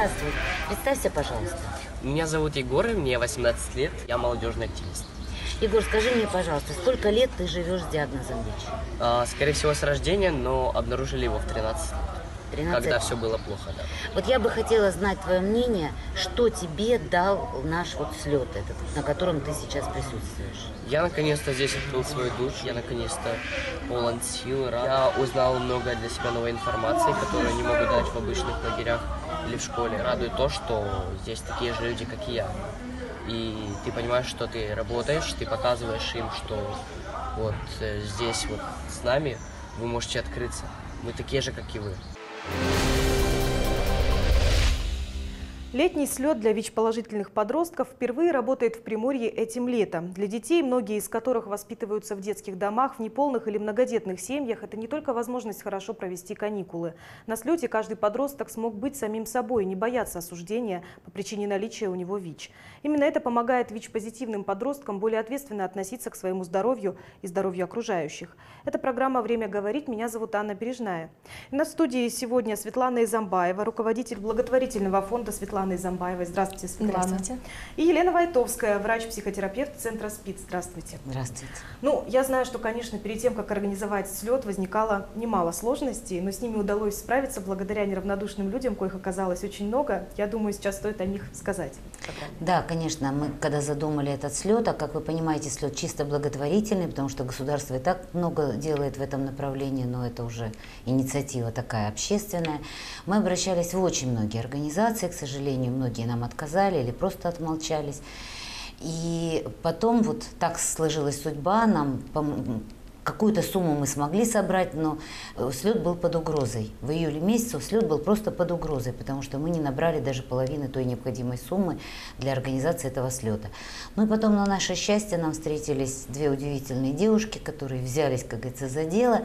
Здравствуй. Представься, пожалуйста. Меня зовут Егор, мне 18 лет, я молодежный активист. Егор, скажи мне, пожалуйста, сколько лет ты живешь с диагнозом ВИЧ? А, скорее всего, с рождения, но обнаружили его в 13 лет. 13 Когда все было плохо, да. Вот я бы хотела знать твое мнение, что тебе дал наш вот слет этот, на котором ты сейчас присутствуешь. Я наконец-то здесь открыл свою душ, я наконец-то полон сил, рад. Я узнал много для себя новой информации, которую не могу дать в обычных лагерях или в школе. Радует то, что здесь такие же люди, как и я. И ты понимаешь, что ты работаешь, ты показываешь им, что вот э, здесь вот с нами вы можете открыться. Мы такие же, как и вы. Thank you. Летний слет для ВИЧ-положительных подростков впервые работает в Приморье этим летом. Для детей, многие из которых воспитываются в детских домах, в неполных или многодетных семьях, это не только возможность хорошо провести каникулы. На слете каждый подросток смог быть самим собой, не бояться осуждения по причине наличия у него ВИЧ. Именно это помогает ВИЧ-позитивным подросткам более ответственно относиться к своему здоровью и здоровью окружающих. Это программа «Время говорить». Меня зовут Анна Бережная. на студии сегодня Светлана Изамбаева, руководитель благотворительного фонда Светлана Светланой Замбаевой. Здравствуйте, Светлана. Здравствуйте. И Елена Войтовская, врач-психотерапевт Центра СПИД. Здравствуйте. Здравствуйте. Ну, я знаю, что, конечно, перед тем, как организовать слет, возникало немало сложностей, но с ними удалось справиться благодаря неравнодушным людям, коих оказалось очень много. Я думаю, сейчас стоит о них сказать. Да, конечно, мы когда задумали этот слет, а как вы понимаете, слет чисто благотворительный, потому что государство и так много делает в этом направлении, но это уже инициатива такая общественная. Мы обращались в очень многие организации, к сожалению, сожалению, многие нам отказали или просто отмолчались. И потом вот так сложилась судьба, нам какую-то сумму мы смогли собрать, но э, слет был под угрозой. В июле месяце слет был просто под угрозой, потому что мы не набрали даже половины той необходимой суммы для организации этого слета. Ну и потом на наше счастье нам встретились две удивительные девушки, которые взялись, как говорится, за дело.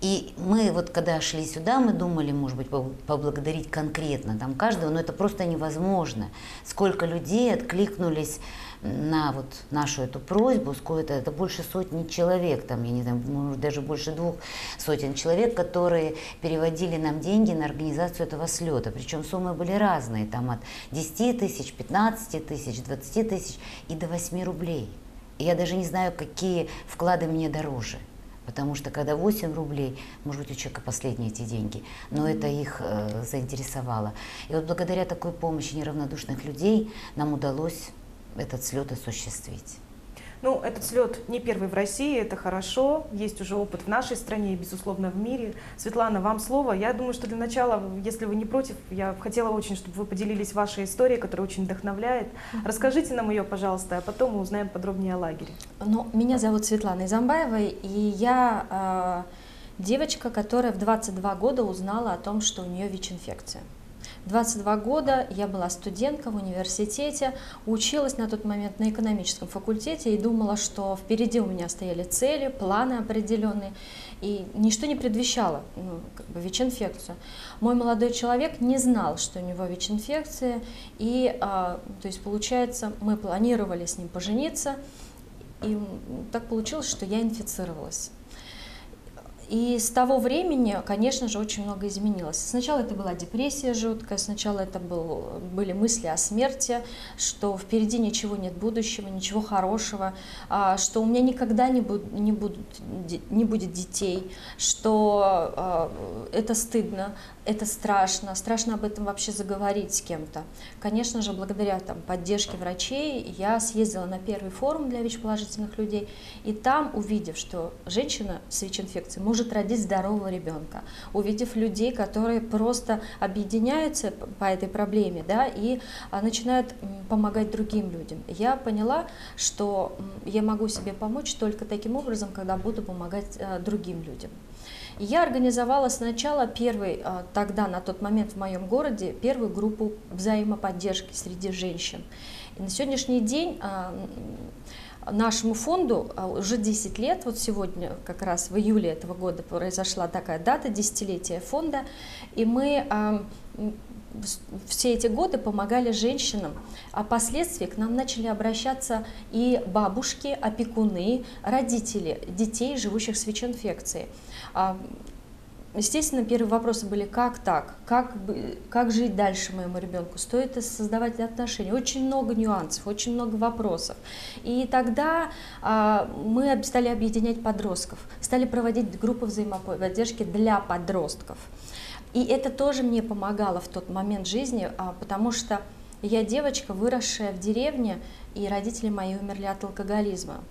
И мы вот когда шли сюда, мы думали, может быть, поблагодарить конкретно там каждого, но это просто невозможно. Сколько людей откликнулись на вот нашу эту просьбу, сколько это больше сотни человек, там, я не знаю, может, даже больше двух сотен человек, которые переводили нам деньги на организацию этого слета. Причем суммы были разные, там от 10 тысяч, 15 тысяч, 20 тысяч и до 8 рублей. И я даже не знаю, какие вклады мне дороже. Потому что когда 8 рублей, может быть, у человека последние эти деньги, но это их э, заинтересовало. И вот благодаря такой помощи неравнодушных людей нам удалось этот слет осуществить. Ну, этот слет не первый в России, это хорошо. Есть уже опыт в нашей стране и, безусловно, в мире. Светлана, вам слово. Я думаю, что для начала, если вы не против, я хотела очень, чтобы вы поделились вашей историей, которая очень вдохновляет. Расскажите нам ее, пожалуйста, а потом мы узнаем подробнее о лагере. Ну, меня зовут Светлана Изамбаева, и я э, девочка, которая в 22 года узнала о том, что у нее ВИЧ-инфекция. 22 года я была студенткой в университете, училась на тот момент на экономическом факультете и думала, что впереди у меня стояли цели, планы определенные, и ничто не предвещало ну, как бы ВИЧ-инфекцию. Мой молодой человек не знал, что у него ВИЧ-инфекция, и, а, то есть, получается, мы планировали с ним пожениться, и так получилось, что я инфицировалась. И с того времени, конечно же, очень много изменилось. Сначала это была депрессия жуткая, сначала это был, были мысли о смерти, что впереди ничего нет будущего, ничего хорошего, а, что у меня никогда не, буд, не, будут, не будет детей, что а, это стыдно, это страшно, страшно об этом вообще заговорить с кем-то. Конечно же, благодаря там, поддержке врачей я съездила на первый форум для ВИЧ-положительных людей, и там, увидев, что женщина с ВИЧ-инфекцией может родить здорового ребенка, увидев людей, которые просто объединяются по этой проблеме да, и а, начинают помогать другим людям, я поняла, что я могу себе помочь только таким образом, когда буду помогать а, другим людям. Я организовала сначала первый, а, тогда на тот момент в моем городе, первую группу взаимоподдержки среди женщин. И на сегодняшний день а, нашему фонду а, уже 10 лет, вот сегодня как раз в июле этого года произошла такая дата, десятилетия фонда, и мы все эти годы помогали женщинам, а впоследствии к нам начали обращаться и бабушки, опекуны, родители детей, живущих с ВИЧ-инфекцией. А, Естественно, первые вопросы были, как так, как, как жить дальше моему ребенку, стоит создавать отношения, очень много нюансов, очень много вопросов. И тогда а, мы стали объединять подростков, стали проводить группы взаимоподдержки для подростков. И это тоже мне помогало в тот момент жизни, а, потому что я девочка, выросшая в деревне, и родители мои умерли от алкоголизма.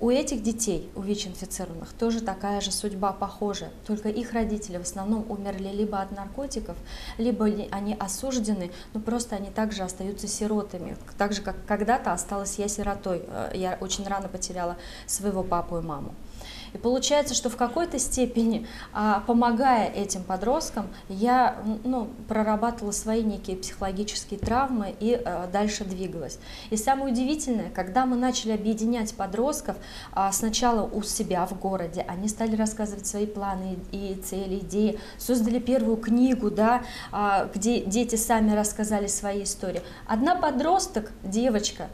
У этих детей, у ВИЧ-инфицированных, тоже такая же судьба похожа, только их родители в основном умерли либо от наркотиков, либо они осуждены, но просто они также остаются сиротами, так же, как когда-то осталась я сиротой. Э, я очень рано потеряла своего папу и маму. И получается, что в какой-то степени, а, помогая этим подросткам, я ну, прорабатывала свои некие психологические травмы и э, дальше двигалась. И самое удивительное, когда мы начали объединять подростков, а, сначала у себя в городе, они стали рассказывать свои планы и цели, идеи, создали первую книгу, да, а, где дети сами рассказали свои истории. Одна подросток, девочка,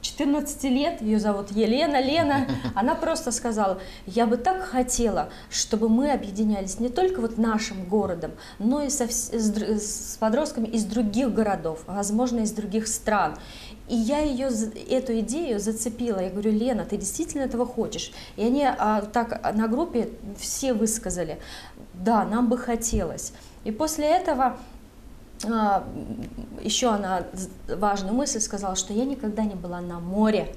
14 лет, ее зовут Елена, Лена, она просто сказала, я бы так хотела, чтобы мы объединялись не только вот нашим городом, но и со, с, с подростками из других городов, возможно, из других стран. И я ее, эту идею зацепила. Я говорю, Лена, ты действительно этого хочешь? И они а, так на группе все высказали, да, нам бы хотелось. И после этого а, еще она важную мысль сказала, что я никогда не была на море.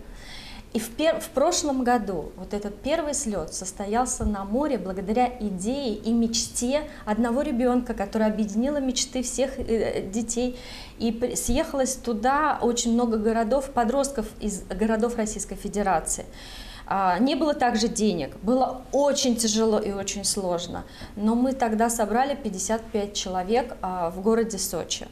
И в, пер... в прошлом году вот этот первый слет состоялся на море благодаря идее и мечте одного ребенка, которая объединила мечты всех э, детей. И съехалось туда очень много городов, подростков из городов Российской Федерации. А, не было также денег, было очень тяжело и очень сложно, но мы тогда собрали 55 человек а, в городе Сочи.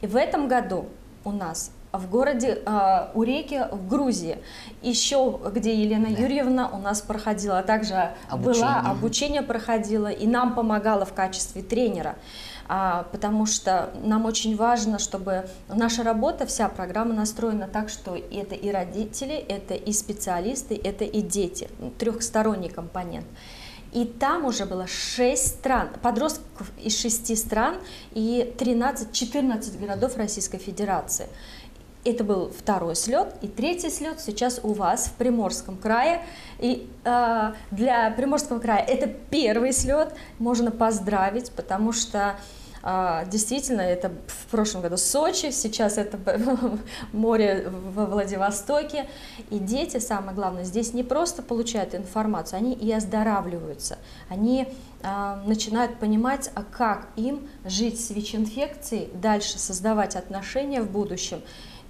И в этом году у нас в городе э, Уреки в Грузии. Еще, где Елена да. Юрьевна у нас проходила, также обучение. была, обучение проходила и нам помогала в качестве тренера. А, потому что нам очень важно, чтобы наша работа, вся программа настроена так, что это и родители, это и специалисты, это и дети, трехсторонний компонент. И там уже было 6 стран, подростков из 6 стран и 13-14 городов Российской Федерации. Это был второй слет. И третий слет сейчас у вас в Приморском крае. И э, для Приморского края это первый слет. Можно поздравить, потому что а, действительно, это в прошлом году Сочи, сейчас это море во Владивостоке. И дети, самое главное, здесь не просто получают информацию, они и оздоравливаются. Они а, начинают понимать, а как им жить с ВИЧ-инфекцией, дальше создавать отношения в будущем.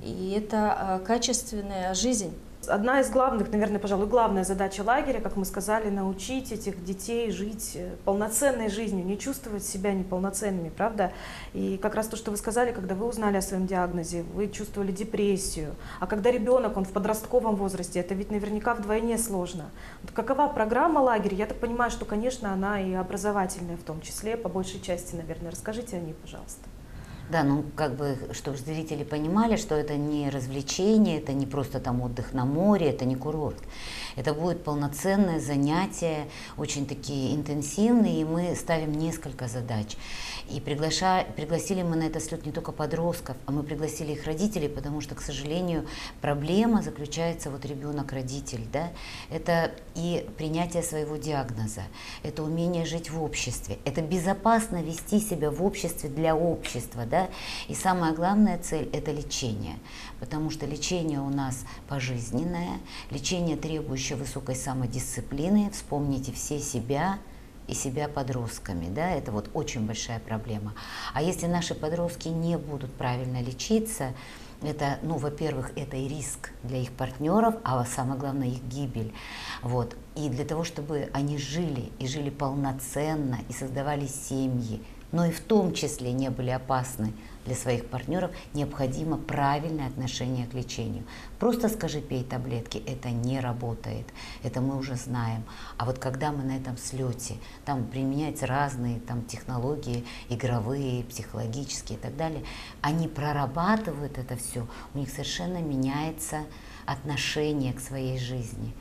И это а, качественная жизнь. Одна из главных, наверное, пожалуй, главная задача лагеря, как мы сказали, научить этих детей жить э, полноценной жизнью, не чувствовать себя неполноценными, правда? И как раз то, что вы сказали, когда вы узнали о своем диагнозе, вы чувствовали депрессию. А когда ребенок, он в подростковом возрасте, это ведь наверняка вдвойне сложно. Какова программа лагеря? Я так понимаю, что, конечно, она и образовательная в том числе, по большей части, наверное. Расскажите о ней, пожалуйста. Да, ну как бы, чтобы зрители понимали, что это не развлечение, это не просто там отдых на море, это не курорт. Это будет полноценное занятие, очень такие интенсивные, и мы ставим несколько задач. И приглаша... пригласили мы на этот слет не только подростков, а мы пригласили их родителей, потому что, к сожалению, проблема заключается, вот ребенок-родитель, да, это и принятие своего диагноза, это умение жить в обществе, это безопасно вести себя в обществе для общества, да, и самая главная цель – это лечение, потому что лечение у нас пожизненное, лечение, требующее высокой самодисциплины, вспомните все себя – и себя подростками. Да? Это вот очень большая проблема. А если наши подростки не будут правильно лечиться, это, ну, во-первых, это и риск для их партнеров, а самое главное, их гибель. Вот. И для того, чтобы они жили, и жили полноценно, и создавали семьи, но и в том числе не были опасны для своих партнеров, необходимо правильное отношение к лечению. Просто скажи, пей таблетки, это не работает, это мы уже знаем. А вот когда мы на этом слете, там применяются разные там, технологии, игровые, психологические и так далее, они прорабатывают это все, у них совершенно меняется отношение к своей жизни.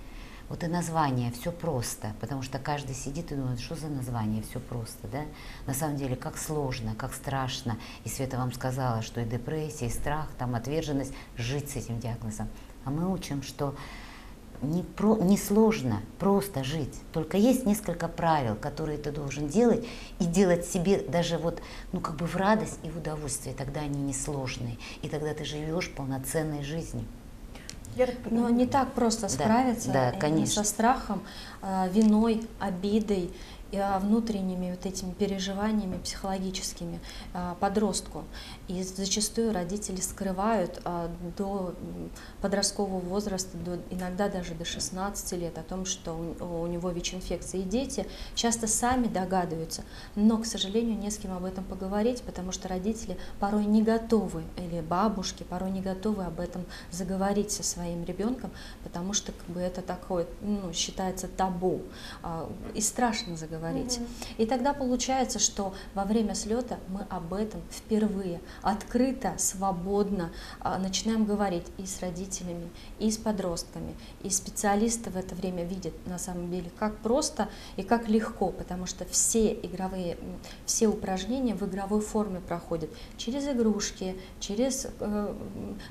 Вот и название, все просто, потому что каждый сидит и думает, что за название, все просто, да? На самом деле, как сложно, как страшно. И Света вам сказала, что и депрессия, и страх, там, отверженность, жить с этим диагнозом. А мы учим, что не, про, не сложно просто жить, только есть несколько правил, которые ты должен делать и делать себе даже вот, ну как бы в радость и в удовольствие, тогда они не сложные, и тогда ты живешь полноценной жизнью. Но не так просто справиться да, да, конечно. со страхом, а, виной, обидой внутренними вот этими переживаниями психологическими а, подростку. И зачастую родители скрывают а, до подросткового возраста, до, иногда даже до 16 лет, о том, что у, него ВИЧ-инфекция. И дети часто сами догадываются, но, к сожалению, не с кем об этом поговорить, потому что родители порой не готовы, или бабушки порой не готовы об этом заговорить со своим ребенком, потому что как бы, это такое, ну, считается табу, а, и страшно заговорить говорить. Угу. И тогда получается, что во время слета мы об этом впервые открыто, свободно а, начинаем говорить и с родителями, и с подростками. И специалисты в это время видят на самом деле, как просто и как легко, потому что все игровые, все упражнения в игровой форме проходят через игрушки, через э,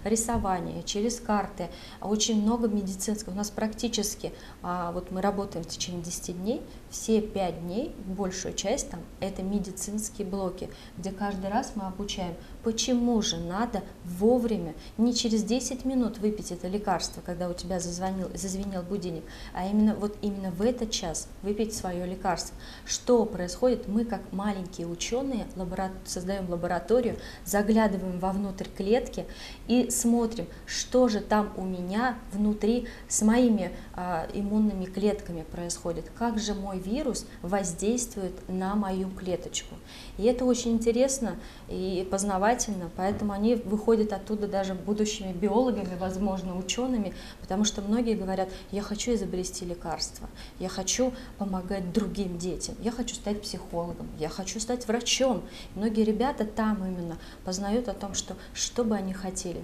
рисование, через карты. Очень много медицинского. У нас практически, а, вот мы работаем в течение 10 дней, все 5 дней, большую часть там, это медицинские блоки, где каждый раз мы обучаем, почему же надо вовремя, не через 10 минут выпить это лекарство, когда у тебя зазвонил, зазвенел будильник, а именно вот именно в этот час выпить свое лекарство. Что происходит? Мы, как маленькие ученые, лабора... создаем лабораторию, заглядываем вовнутрь клетки и смотрим, что же там у меня внутри с моими а, иммунными клетками происходит, как же мой вирус воздействует на мою клеточку. И это очень интересно и познавательно, поэтому они выходят оттуда даже будущими биологами, возможно, учеными, потому что многие говорят, я хочу изобрести лекарство, я хочу помогать другим детям, я хочу стать психологом, я хочу стать врачом. Многие ребята там именно познают о том, что, что бы они хотели.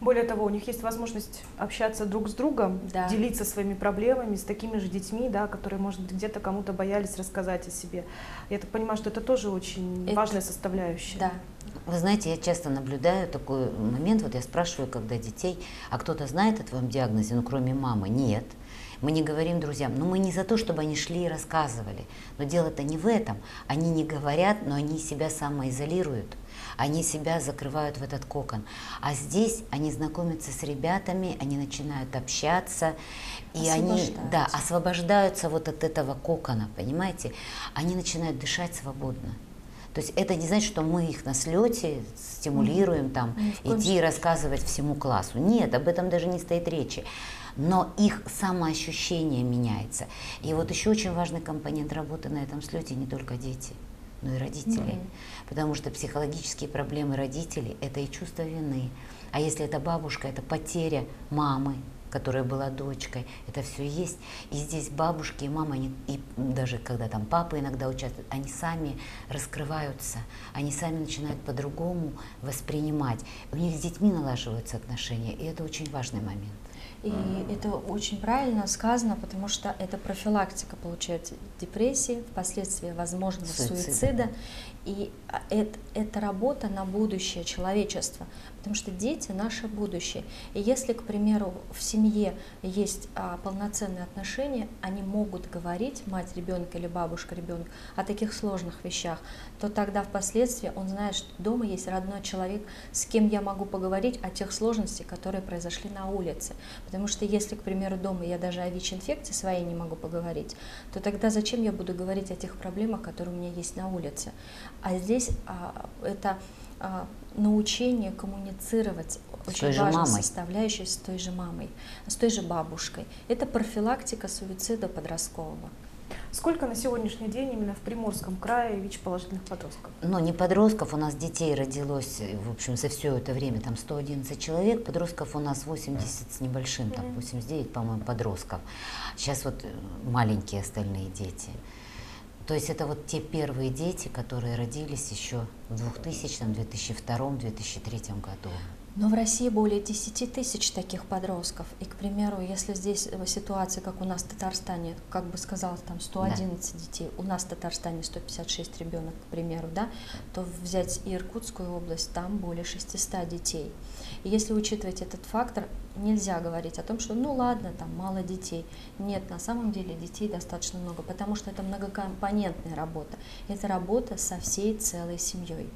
Более того, у них есть возможность общаться друг с другом, да. делиться своими проблемами с такими же детьми, да, которые, может быть, где-то кому-то боялись рассказать о себе. Я так понимаю, что это тоже очень это... важная составляющая. Да. Вы знаете, я часто наблюдаю такой момент, вот я спрашиваю, когда детей, а кто-то знает о твоем диагнозе, ну, кроме мамы? Нет. Мы не говорим друзьям, но мы не за то, чтобы они шли и рассказывали. Но дело-то не в этом. Они не говорят, но они себя самоизолируют они себя закрывают в этот кокон. А здесь они знакомятся с ребятами, они начинают общаться, и они да, освобождаются вот от этого кокона, понимаете? Они начинают дышать свободно. То есть это не значит, что мы их на слете стимулируем там идти и рассказывать всему классу. Нет, об этом даже не стоит речи. Но их самоощущение меняется. И вот еще очень важный компонент работы на этом слете не только дети – но и родителей. Mm-hmm. Потому что психологические проблемы родителей – это и чувство вины. А если это бабушка, это потеря мамы, которая была дочкой, это все есть. И здесь бабушки и мама, они, и даже когда там папа иногда участвует, они сами раскрываются, они сами начинают по-другому воспринимать. У них с детьми налаживаются отношения, и это очень важный момент. И это очень правильно сказано, потому что это профилактика, получается, депрессии, впоследствии возможного суицида. суицида. И а, это, это работа на будущее человечества потому что дети – наше будущее. И если, к примеру, в семье есть а, полноценные отношения, они могут говорить, мать ребенка или бабушка ребенка, о таких сложных вещах, то тогда впоследствии он знает, что дома есть родной человек, с кем я могу поговорить о тех сложностях, которые произошли на улице. Потому что если, к примеру, дома я даже о ВИЧ-инфекции своей не могу поговорить, то тогда зачем я буду говорить о тех проблемах, которые у меня есть на улице? А здесь а, это а, научение коммуницировать очень важной мамой. составляющей с той же мамой, с той же бабушкой. Это профилактика суицида подросткового. Сколько на сегодняшний день именно в Приморском крае ВИЧ-положительных подростков? Ну, не подростков, у нас детей родилось, в общем, за все это время там 111 человек, подростков у нас 80 с небольшим, там 89, по-моему, подростков. Сейчас вот э, маленькие остальные дети. То есть это вот те первые дети, которые родились еще в 2000, 2002, 2003 году. Но в России более 10 тысяч таких подростков. И, к примеру, если здесь ситуация, как у нас в Татарстане, как бы сказала, там 111 да. детей, у нас в Татарстане 156 ребенок, к примеру, да, то взять Иркутскую область, там более 600 детей. И если учитывать этот фактор, нельзя говорить о том, что ну ладно, там мало детей. Нет, на самом деле детей достаточно много, потому что это многокомпонентная работа. Это работа со всей целой семьей.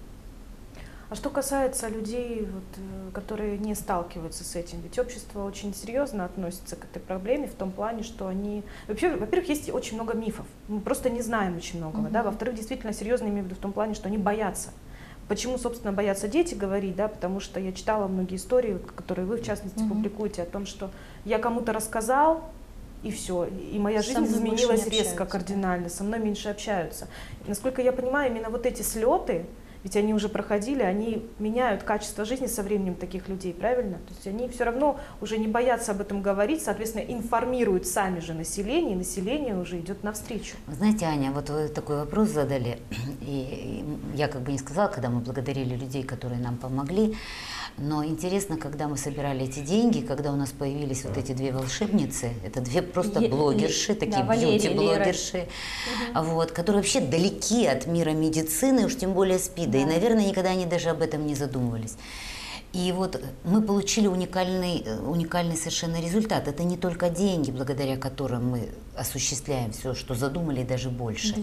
А что касается людей, вот, э, которые не сталкиваются с этим, ведь общество очень серьезно относится к этой проблеме в том плане, что они... Вообще, во-первых, есть очень много мифов, мы просто не знаем очень многого, mm-hmm. да, во-вторых, действительно серьезные мифы в том плане, что они боятся. Почему, собственно, боятся дети говорить, да, потому что я читала многие истории, которые вы, в частности, mm-hmm. публикуете, о том, что я кому-то рассказал, и все. И моя жизнь изменилась резко, кардинально, со мной меньше общаются. Насколько я понимаю, именно вот эти слеты, ведь они уже проходили, они меняют качество жизни со временем таких людей, правильно? То есть они все равно уже не боятся об этом говорить, соответственно, информируют сами же население, и население уже идет навстречу. Вы знаете, Аня, вот вы такой вопрос задали, и я как бы не сказала, когда мы благодарили людей, которые нам помогли, но интересно, когда мы собирали эти деньги, когда у нас появились вот эти две волшебницы, это две просто блогерши, такие да, бьюти-блогерши, угу. вот, которые вообще далеки от мира медицины, уж тем более СПИДа, да. и, наверное, никогда они даже об этом не задумывались. И вот мы получили уникальный, уникальный совершенно результат. Это не только деньги, благодаря которым мы осуществляем все, что задумали, и даже больше. Да.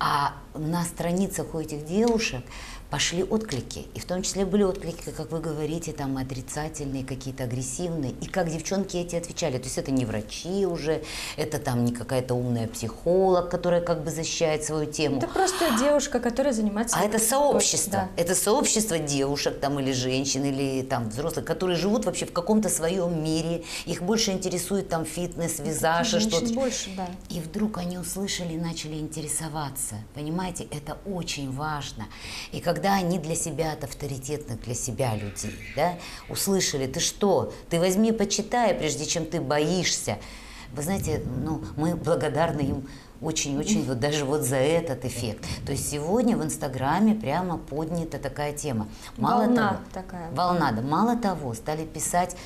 А на страницах у этих девушек пошли отклики. И в том числе были отклики, как вы говорите, там отрицательные, какие-то агрессивные. И как девчонки эти отвечали. То есть это не врачи уже, это там не какая-то умная психолог, которая как бы защищает свою тему. Это просто девушка, которая занимается... А это сообщество. Да. Это сообщество девушек там или женщин, или там взрослых, которые живут вообще в каком-то своем мире. Их больше интересует там фитнес, визаж, что-то. больше, да. И вдруг они услышали и начали интересоваться. Понимаете, это очень важно. И как когда они для себя, от авторитетных для себя людей, да, услышали, ты что, ты возьми, почитай, прежде чем ты боишься. Вы знаете, ну, мы благодарны им очень-очень вот даже вот за этот эффект. То есть сегодня в Инстаграме прямо поднята такая тема. Мало волна того, такая. Волна, да. Мало того, стали писать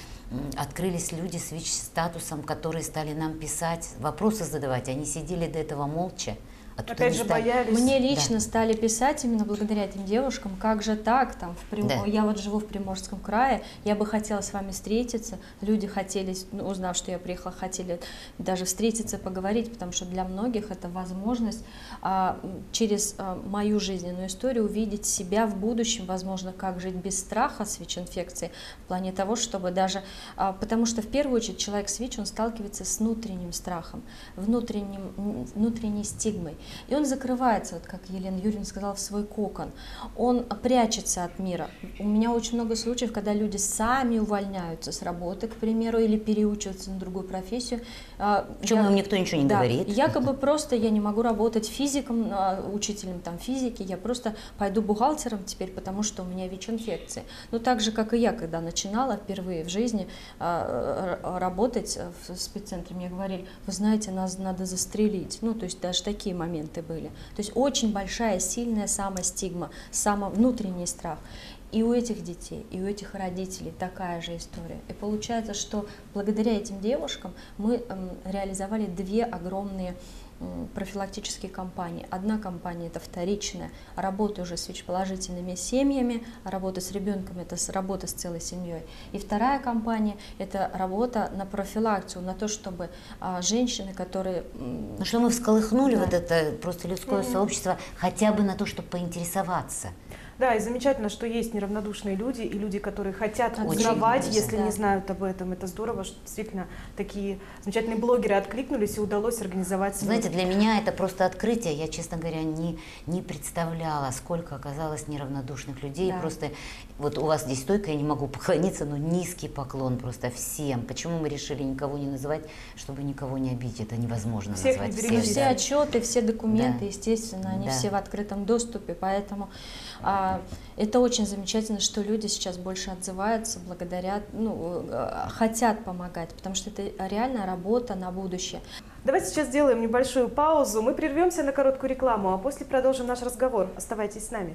открылись люди с ВИЧ-статусом, которые стали нам писать, вопросы задавать. Они сидели до этого молча. А Опять же стали... боялись. Мне лично да. стали писать именно благодаря этим девушкам, как же так, там, в Прим... да. я вот живу в Приморском крае, я бы хотела с вами встретиться, люди хотели, ну, узнав, что я приехала, хотели даже встретиться, поговорить, потому что для многих это возможность а, через а, мою жизненную историю увидеть себя в будущем, возможно, как жить без страха с ВИЧ-инфекцией, в плане того, чтобы даже, а, потому что в первую очередь человек с ВИЧ, он сталкивается с внутренним страхом, внутренним, внутренней стигмой. И он закрывается, вот как Елена Юрьевна сказала, в свой кокон. Он прячется от мира. У меня очень много случаев, когда люди сами увольняются с работы, к примеру, или переучиваются на другую профессию. А, Причем я, им никто ничего не да, говорит. Якобы просто я не могу работать физиком, а, учителем там, физики, я просто пойду бухгалтером теперь, потому что у меня ВИЧ-инфекция. Ну, так же, как и я, когда начинала впервые в жизни а, работать в спеццентре, мне говорили, вы знаете, нас надо застрелить. Ну, то есть даже такие моменты моменты были. То есть очень большая, сильная самостигма, самовнутренний страх. И у этих детей, и у этих родителей такая же история. И получается, что благодаря этим девушкам мы эм, реализовали две огромные профилактические кампании. Одна кампания – это вторичная, работа уже с ВИЧ-положительными семьями, работа с ребенком – это работа с целой семьей. И вторая кампания – это работа на профилакцию, на то, чтобы а, женщины, которые… Ну что мы всколыхнули да. вот это просто людское mm-hmm. сообщество хотя бы на то, чтобы поинтересоваться. Да, и замечательно, что есть неравнодушные люди и люди, которые хотят Очень узнавать, если да. не знают об этом. Это здорово, что действительно такие замечательные блогеры откликнулись и удалось организовать. Знаете, для меня это просто открытие. Я, честно говоря, не, не представляла, сколько оказалось неравнодушных людей. Да. Просто вот у вас здесь стойка, я не могу поклониться, но низкий поклон просто всем. Почему мы решили никого не называть, чтобы никого не обидеть? Это невозможно всех назвать всех. Все отчеты, все документы, да. естественно, они да. все в открытом доступе, поэтому а, это очень замечательно, что люди сейчас больше отзываются, благодарят, ну, э, хотят помогать, потому что это реальная работа на будущее. Давайте сейчас сделаем небольшую паузу. Мы прервемся на короткую рекламу, а после продолжим наш разговор. Оставайтесь с нами.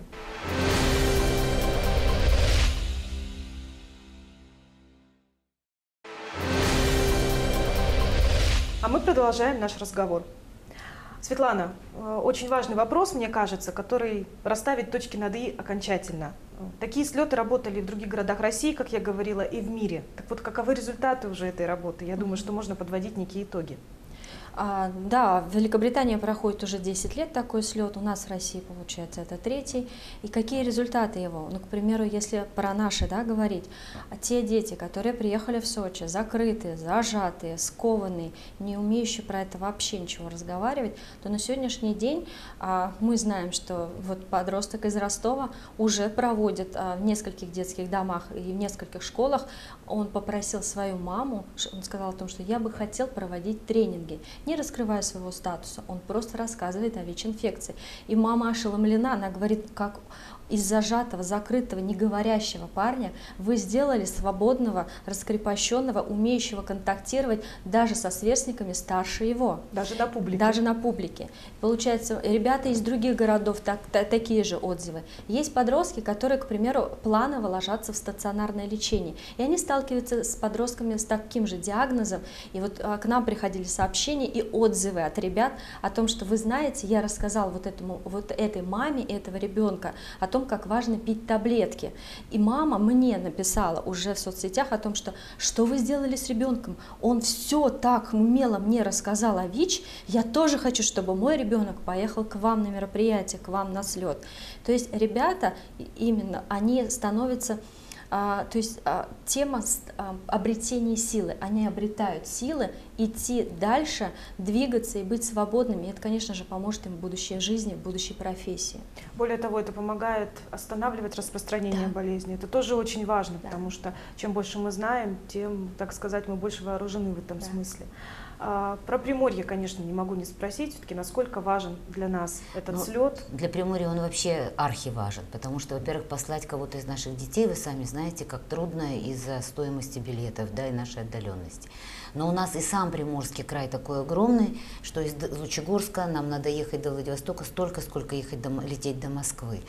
А мы продолжаем наш разговор. Светлана, э, очень важный вопрос, мне кажется, который расставит точки над «и» окончательно. Такие слеты работали в других городах России, как я говорила, и в мире. Так вот, каковы результаты уже этой работы? Я думаю, что можно подводить некие итоги. А, да, в Великобритании проходит уже 10 лет такой слет, у нас в России, получается, это третий. И какие результаты его? Ну, к примеру, если про наши да, говорить, а те дети, которые приехали в Сочи, закрытые, зажатые, скованные, не умеющие про это вообще ничего разговаривать, то на сегодняшний день а, мы знаем, что вот подросток из Ростова уже проводит а, в нескольких детских домах и в нескольких школах, он попросил свою маму, он сказал о том, что я бы хотел проводить тренинги не раскрывая своего статуса, он просто рассказывает о ВИЧ-инфекции. И мама ошеломлена, она говорит, как из зажатого, закрытого, не говорящего парня вы сделали свободного, раскрепощенного, умеющего контактировать даже со сверстниками старше его. Даже на публике. Даже на публике. Получается, ребята из других городов так, та, такие же отзывы. Есть подростки, которые, к примеру, планово ложатся в стационарное лечение. И они сталкиваются с подростками с таким же диагнозом. И вот а, к нам приходили сообщения и отзывы от ребят о том, что вы знаете, я рассказал вот, этому, вот этой маме этого ребенка о том, том, как важно пить таблетки. И мама мне написала уже в соцсетях о том, что что вы сделали с ребенком? Он все так умело мне рассказал о ВИЧ, я тоже хочу, чтобы мой ребенок поехал к вам на мероприятие, к вам на слет. То есть ребята именно, они становятся то есть а, тема а, обретения силы. Они обретают силы идти дальше, двигаться и быть свободными. И это, конечно же, поможет им в будущей жизни, в будущей профессии. Более того, это помогает останавливать распространение да. болезни. Это тоже очень важно, да. потому что чем больше мы знаем, тем, так сказать, мы больше вооружены в этом да. смысле. А, про Приморье, конечно, не могу не спросить, все-таки насколько важен для нас этот ну, слет? Для Приморья он вообще архиважен, потому что, во-первых, послать кого-то из наших детей, вы сами знаете, как трудно из-за стоимости билетов, да, и нашей отдаленности. Но у нас и сам Приморский край такой огромный, что из Лучегорска нам надо ехать до Владивостока столько, сколько ехать до, лететь до Москвы.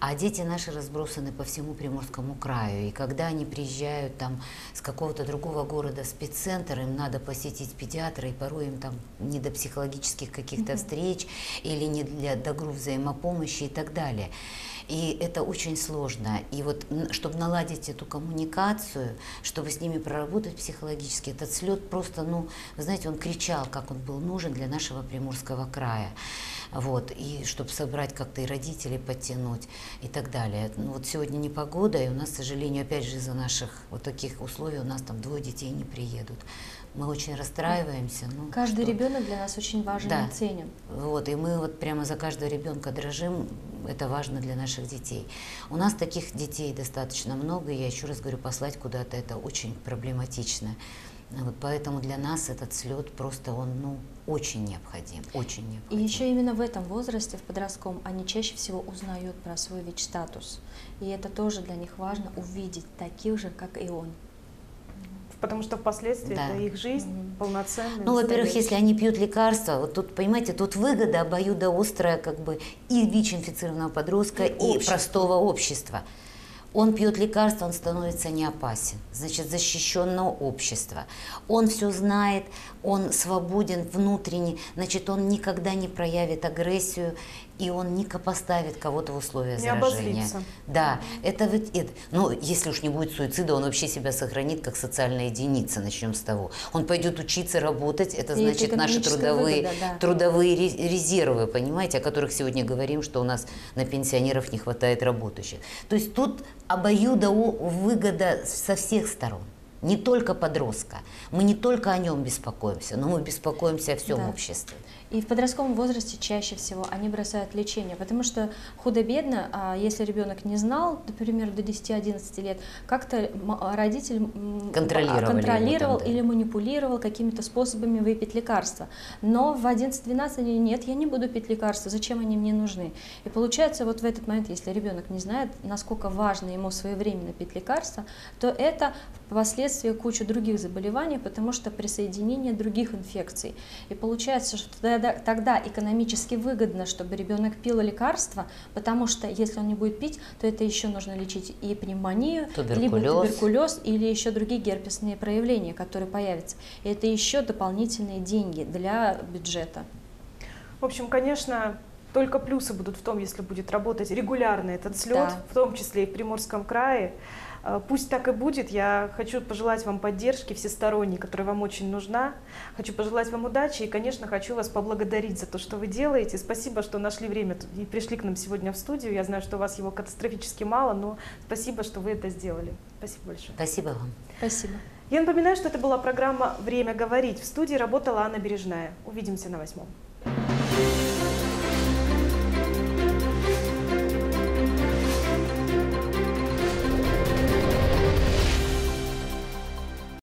А дети наши разбросаны по всему Приморскому краю. И когда они приезжают там с какого-то другого города, спеццентр, им надо посетить педиатра, и порой им там не до психологических каких-то встреч или не для, до групп взаимопомощи и так далее. И это очень сложно. И вот, чтобы наладить эту коммуникацию, чтобы с ними проработать психологически, этот слет просто, ну, вы знаете, он кричал, как он был нужен для нашего Приморского края. Вот, и чтобы собрать как-то и родителей подтянуть и так далее. Ну, вот сегодня не погода, и у нас, к сожалению, опять же из-за наших вот таких условий у нас там двое детей не приедут. Мы очень расстраиваемся. Ну, Каждый что... ребенок для нас очень важен да. и ценен. Вот, и мы вот прямо за каждого ребенка дрожим, это важно для наших детей. У нас таких детей достаточно много, и я еще раз говорю, послать куда-то это очень проблематично. Вот поэтому для нас этот слет просто он ну, очень необходим, очень необходим. И еще именно в этом возрасте, в подростковом, они чаще всего узнают про свой ВИЧ-статус. И это тоже для них важно увидеть таких же, как и он. Потому что впоследствии да. это их жизнь mm-hmm. полноценная. Ну, во-первых, если они пьют лекарства, вот тут, понимаете, тут выгода обоюдоострая как бы и ВИЧ-инфицированного подростка, и, и простого общества. Он пьет лекарства, он становится не опасен. Значит, защищенное общество. Он все знает, он свободен внутренне, значит, он никогда не проявит агрессию, и он не поставит кого-то в условия не заражения. Обозлится. Да, это ведь, это, ну, если уж не будет суицида, он вообще себя сохранит как социальная единица, начнем с того. Он пойдет учиться, работать, это и значит это наши трудовые, выгода, да. трудовые резервы, понимаете, о которых сегодня говорим, что у нас на пенсионеров не хватает работающих. То есть тут обоюдо выгода со всех сторон не только подростка. Мы не только о нем беспокоимся, но мы беспокоимся о всем да. обществе. И в подростковом возрасте чаще всего они бросают лечение, потому что худо-бедно, а если ребенок не знал, например, до 10-11 лет, как-то родитель контролировал, этом, да. или манипулировал какими-то способами выпить лекарства. Но в 11-12 они нет, я не буду пить лекарства, зачем они мне нужны? И получается вот в этот момент, если ребенок не знает, насколько важно ему своевременно пить лекарства, то это впоследствии последствия кучу других заболеваний, потому что присоединение других инфекций. И получается, что тогда, тогда экономически выгодно, чтобы ребенок пил лекарства, потому что если он не будет пить, то это еще нужно лечить и пневмонию, либо туберкулез или еще другие герпесные проявления, которые появятся. И это еще дополнительные деньги для бюджета. В общем, конечно, только плюсы будут в том, если будет работать регулярно этот слет, да. в том числе и в Приморском крае. А, пусть так и будет. Я хочу пожелать вам поддержки всесторонней, которая вам очень нужна. Хочу пожелать вам удачи и, конечно, хочу вас поблагодарить за то, что вы делаете. Спасибо, что нашли время и пришли к нам сегодня в студию. Я знаю, что у вас его катастрофически мало, но спасибо, что вы это сделали. Спасибо большое. Спасибо вам. Спасибо. Я напоминаю, что это была программа «Время говорить». В студии работала Анна Бережная. Увидимся на восьмом.